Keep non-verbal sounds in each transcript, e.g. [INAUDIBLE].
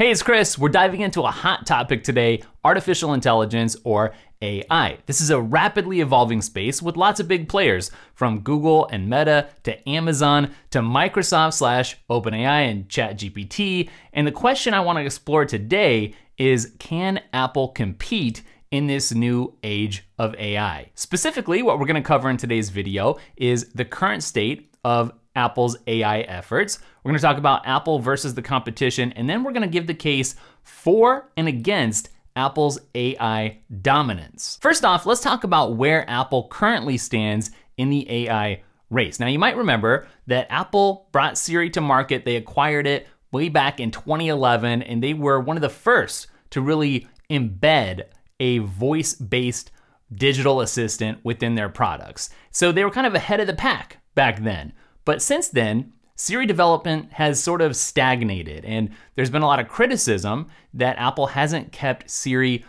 Hey, it's Chris. We're diving into a hot topic today artificial intelligence or AI. This is a rapidly evolving space with lots of big players from Google and Meta to Amazon to Microsoft slash OpenAI and ChatGPT. And the question I want to explore today is can Apple compete in this new age of AI? Specifically, what we're going to cover in today's video is the current state of Apple's AI efforts. We're gonna talk about Apple versus the competition, and then we're gonna give the case for and against Apple's AI dominance. First off, let's talk about where Apple currently stands in the AI race. Now, you might remember that Apple brought Siri to market, they acquired it way back in 2011, and they were one of the first to really embed a voice based digital assistant within their products. So they were kind of ahead of the pack back then. But since then, Siri development has sort of stagnated, and there's been a lot of criticism that Apple hasn't kept Siri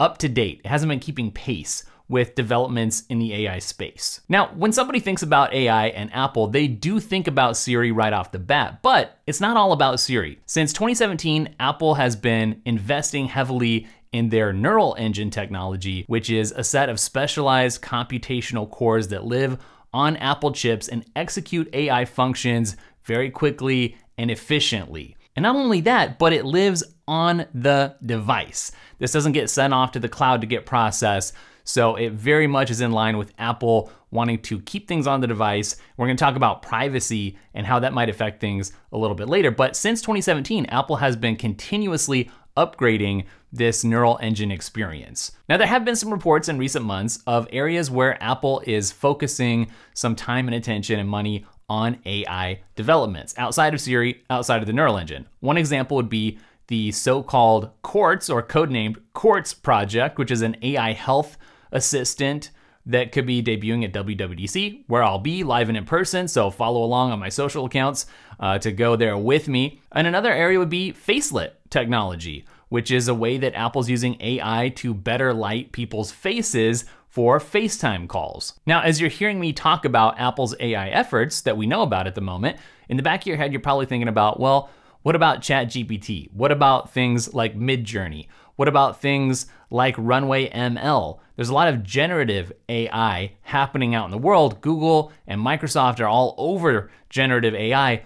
up to date. It hasn't been keeping pace with developments in the AI space. Now, when somebody thinks about AI and Apple, they do think about Siri right off the bat, but it's not all about Siri. Since 2017, Apple has been investing heavily in their neural engine technology, which is a set of specialized computational cores that live on Apple chips and execute AI functions very quickly and efficiently. And not only that, but it lives on the device. This doesn't get sent off to the cloud to get processed. So it very much is in line with Apple wanting to keep things on the device. We're gonna talk about privacy and how that might affect things a little bit later. But since 2017, Apple has been continuously upgrading this neural engine experience. Now, there have been some reports in recent months of areas where Apple is focusing some time and attention and money on AI developments outside of Siri, outside of the neural engine. One example would be the so-called Quartz or codenamed Quartz project, which is an AI health assistant that could be debuting at WWDC, where I'll be live and in person. So follow along on my social accounts uh, to go there with me. And another area would be Facelit technology, which is a way that Apple's using AI to better light people's faces for FaceTime calls. Now, as you're hearing me talk about Apple's AI efforts that we know about at the moment, in the back of your head, you're probably thinking about, well, what about ChatGPT? What about things like Midjourney? What about things like Runway ML? There's a lot of generative AI happening out in the world. Google and Microsoft are all over generative AI.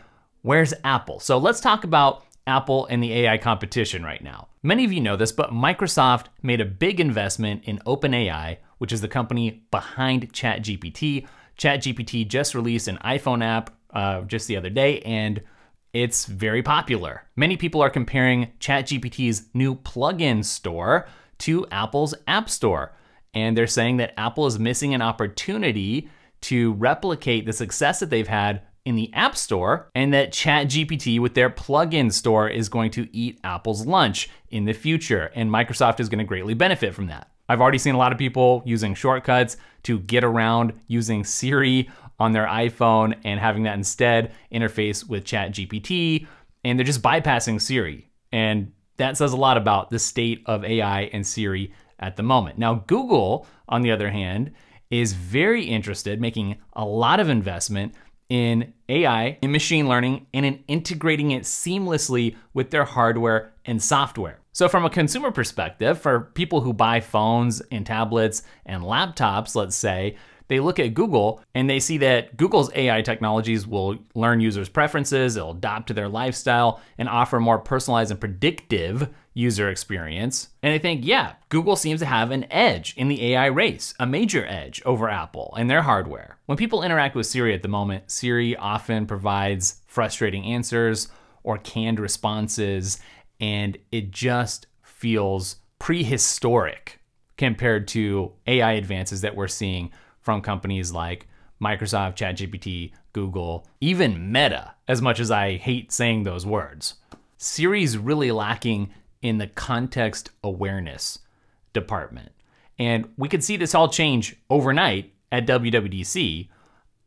Where's Apple? So let's talk about Apple and the AI competition right now. Many of you know this, but Microsoft made a big investment in OpenAI, which is the company behind ChatGPT. ChatGPT just released an iPhone app uh, just the other day, and it's very popular. Many people are comparing ChatGPT's new plugin store to Apple's App Store. And they're saying that Apple is missing an opportunity to replicate the success that they've had in the App Store, and that ChatGPT with their plugin store is going to eat Apple's lunch in the future, and Microsoft is going to greatly benefit from that. I've already seen a lot of people using shortcuts to get around using Siri on their iPhone and having that instead interface with ChatGPT, and they're just bypassing Siri. And that says a lot about the state of AI and Siri at the moment. Now, Google, on the other hand, is very interested, making a lot of investment in AI, in machine learning, and in integrating it seamlessly with their hardware and software. So, from a consumer perspective, for people who buy phones and tablets and laptops, let's say, they look at Google and they see that Google's AI technologies will learn users' preferences, it'll adapt to their lifestyle, and offer more personalized and predictive user experience. And they think, yeah, Google seems to have an edge in the AI race, a major edge over Apple and their hardware. When people interact with Siri at the moment, Siri often provides frustrating answers or canned responses, and it just feels prehistoric compared to AI advances that we're seeing from companies like Microsoft, ChatGPT, Google, even Meta, as much as I hate saying those words. Siri's really lacking in the context awareness department. And we could see this all change overnight at WWDC.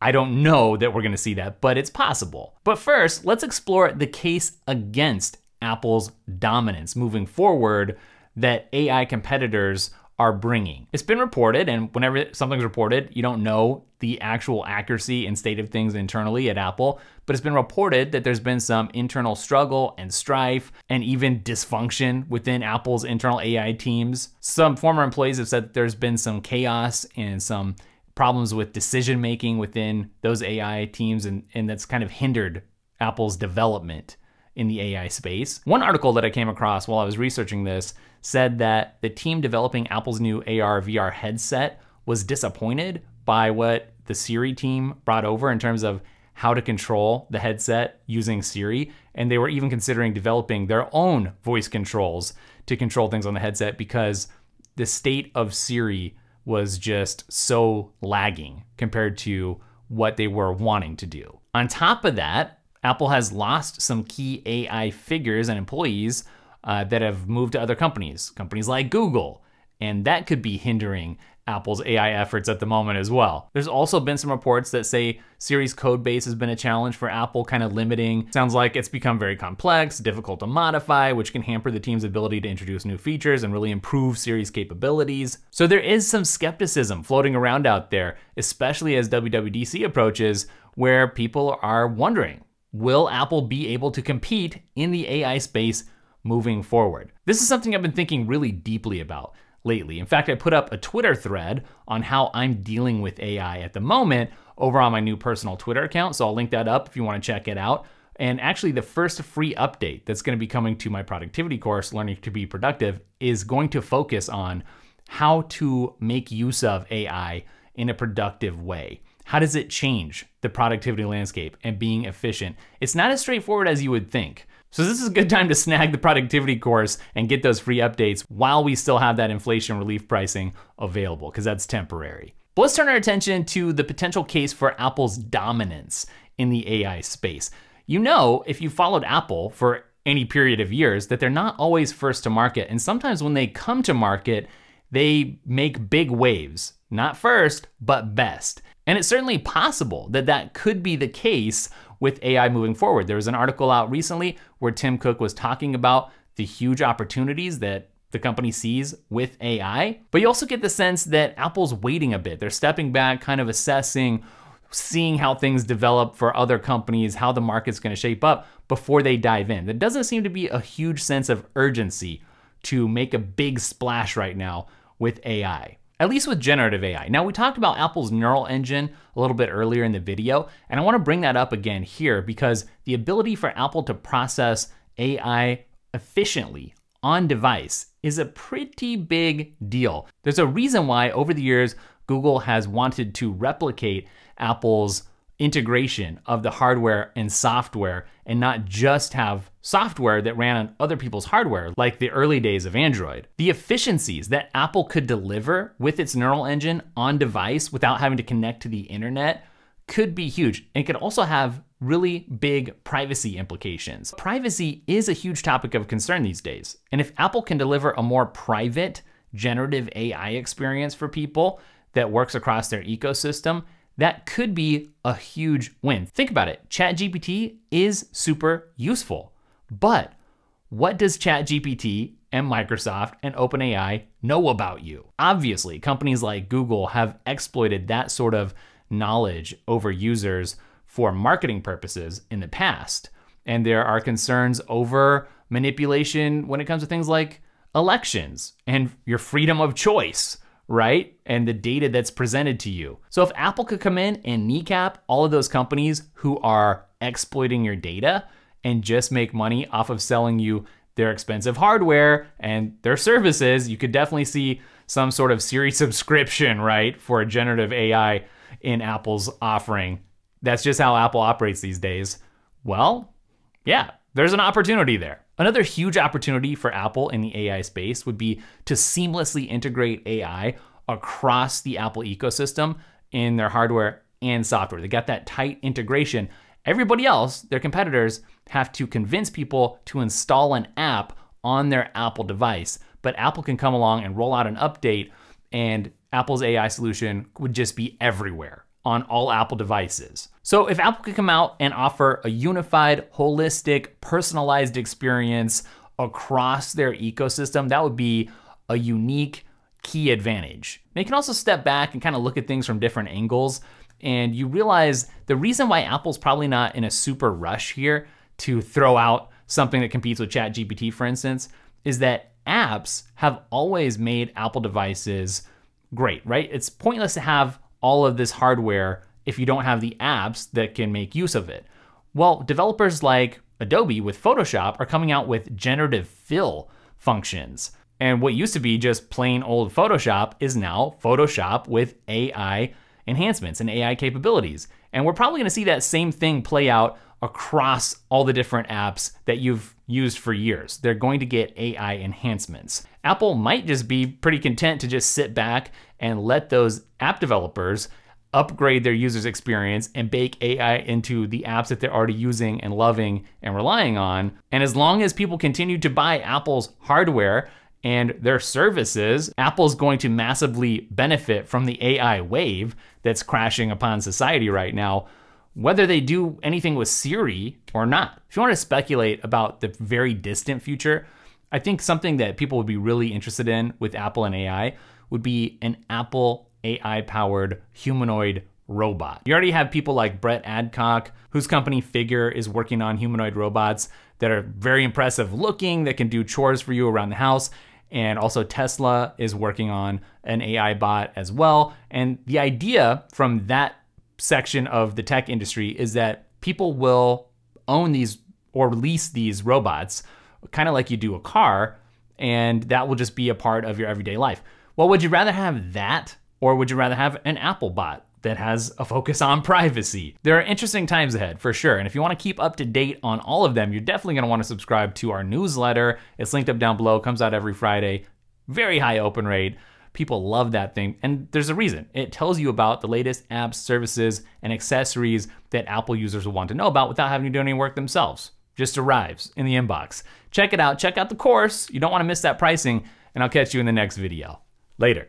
I don't know that we're gonna see that, but it's possible. But first, let's explore the case against Apple's dominance moving forward that AI competitors are bringing. It's been reported, and whenever something's reported, you don't know the actual accuracy and state of things internally at Apple, but it's been reported that there's been some internal struggle and strife and even dysfunction within Apple's internal AI teams. Some former employees have said that there's been some chaos and some problems with decision making within those AI teams, and, and that's kind of hindered Apple's development in the AI space. One article that I came across while I was researching this said that the team developing Apple's new AR VR headset was disappointed by what the Siri team brought over in terms of how to control the headset using Siri. And they were even considering developing their own voice controls to control things on the headset because the state of Siri was just so lagging compared to what they were wanting to do. On top of that, Apple has lost some key AI figures and employees uh, that have moved to other companies, companies like Google, and that could be hindering Apple's AI efforts at the moment as well. There's also been some reports that say Siri's code base has been a challenge for Apple, kind of limiting. Sounds like it's become very complex, difficult to modify, which can hamper the team's ability to introduce new features and really improve Siri's capabilities. So there is some skepticism floating around out there, especially as WWDC approaches, where people are wondering will Apple be able to compete in the AI space moving forward? This is something I've been thinking really deeply about lately. In fact, I put up a Twitter thread on how I'm dealing with AI at the moment over on my new personal Twitter account. So I'll link that up if you want to check it out. And actually, the first free update that's going to be coming to my productivity course, Learning to Be Productive, is going to focus on how to make use of AI in a productive way. How does it change the productivity landscape and being efficient? It's not as straightforward as you would think. So this is a good time to snag the productivity course and get those free updates while we still have that inflation relief pricing available, because that's temporary. But let's turn our attention to the potential case for Apple's dominance in the AI space. You know, if you followed Apple for any period of years, that they're not always first to market. And sometimes when they come to market, they make big waves. Not first, but best. And it's certainly possible that that could be the case with AI moving forward. There was an article out recently where Tim Cook was talking about the huge opportunities that the company sees with AI. But you also get the sense that Apple's waiting a bit. They're stepping back, kind of assessing, seeing how things develop for other companies, how the market's going to shape up before they dive in. There doesn't seem to be a huge sense of urgency to make a big splash right now with AI at least with generative AI. Now, we talked about Apple's neural engine a little bit earlier in the video, and I wanna bring that up again here because the ability for Apple to process AI efficiently on device is a pretty big deal. There's a reason why over the years, Google has wanted to replicate Apple's integration of the hardware and software and not just have software that ran on other people's hardware like the early days of Android. The efficiencies that Apple could deliver with its neural engine on device without having to connect to the internet could be huge and could also have really big privacy implications. Privacy is a huge topic of concern these days. And if Apple can deliver a more private generative AI experience for people that works across their ecosystem, that could be a huge win. Think about it. ChatGPT is super useful. But what does ChatGPT and Microsoft and OpenAI know about you? Obviously, companies like Google have exploited that sort of knowledge over users for marketing purposes in the past. And there are concerns over manipulation when it comes to things like elections and your freedom of choice right? And the data that's presented to you. So if Apple could come in and kneecap all of those companies who are exploiting your data and just make money off of selling you their expensive hardware and their services, you could definitely see some sort of Siri [LAUGHS] subscription, right, for a generative AI in Apple's offering. That's just how Apple operates these days. Well, yeah, there's an opportunity there. Another huge opportunity for Apple in the AI space would be to seamlessly integrate AI across the Apple ecosystem in their hardware and software. They got that tight integration. Everybody else, their competitors, have to convince people to install an app on their Apple device. But Apple can come along and roll out an update, and Apple's AI solution would just be everywhere on all Apple devices. So if Apple could come out and offer a unified, holistic, personalized experience across their ecosystem, that would be a unique key advantage. Now you can also step back and kind of look at things from different angles, and you realize the reason why Apple's probably not in a super rush here to throw out something that competes with ChatGPT, for instance, is that apps have always made Apple devices great, right? It's pointless to have all of this hardware if you don't have the apps that can make use of it. Well, developers like Adobe with Photoshop are coming out with generative fill functions. And what used to be just plain old Photoshop is now Photoshop with AI enhancements and AI capabilities. And we're probably gonna see that same thing play out across all the different apps that you've used for years. They're going to get AI enhancements. Apple might just be pretty content to just sit back and let those app developers upgrade their users experience and bake AI into the apps that they're already using and loving and relying on. And as long as people continue to buy Apple's hardware and their services, Apple's going to massively benefit from the AI wave that's crashing upon society right now, whether they do anything with Siri or not. If you want to speculate about the very distant future, I think something that people would be really interested in with Apple and AI would be an Apple AI powered humanoid robot. You already have people like Brett Adcock, whose company Figure is working on humanoid robots that are very impressive looking, that can do chores for you around the house. And also, Tesla is working on an AI bot as well. And the idea from that section of the tech industry is that people will own these or lease these robots, kind of like you do a car, and that will just be a part of your everyday life. Well, would you rather have that or would you rather have an Apple bot that has a focus on [LAUGHS] privacy? There are interesting times ahead for sure. And if you want to keep up to date on all of them, you're definitely going to want to subscribe to our newsletter. It's linked up down below, comes out every Friday. Very high open rate. People love that thing. And there's a reason. It tells you about the latest apps, services, and accessories that Apple users will want to know about without having to do any work themselves. Just arrives in the inbox. Check it out. Check out the course. You don't want to miss that pricing. And I'll catch you in the next video. Later.